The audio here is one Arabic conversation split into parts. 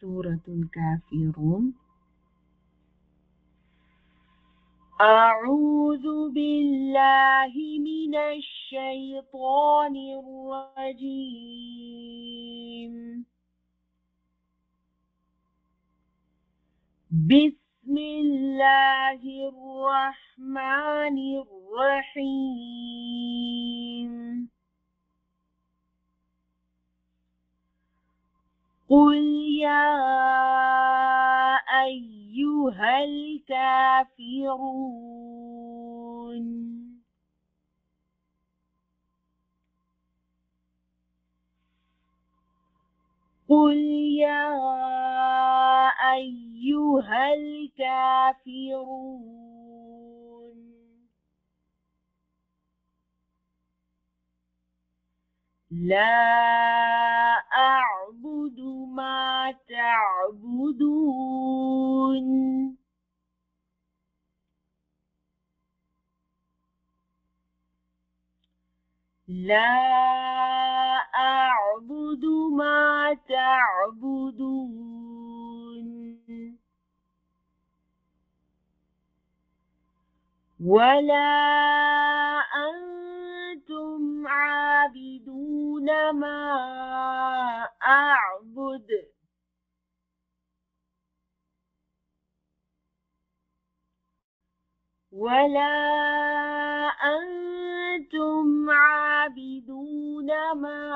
سورة الكافرون. أعوذ بالله من الشيطان الرجيم. بسم الله الرحمن الرحيم. قل أيها الكافرون. قل يا أيها الكافرون. لا تعبدون. لا أعبد ما تعبدون. ولا أنتم عابدون ما أعبد ولا أنتم عابدون ما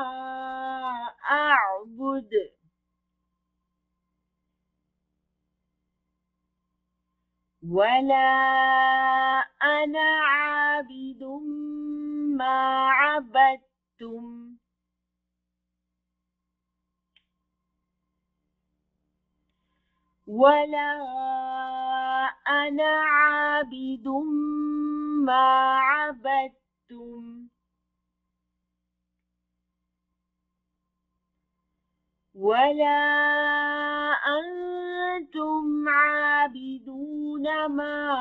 أعبد ولا أنا عابد ما عبدتم ولا أنا عابد ما عبدتم. ولا أنتم عابدون ما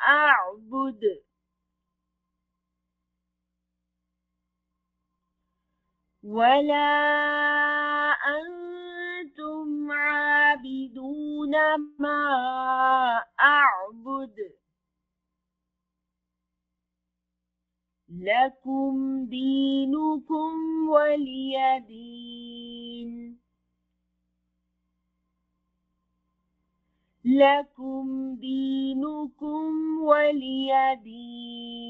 أعبد. ولا أنتم عابدون ما أعبد لكم دينكم ولي دين. لكم دينكم ولي دين.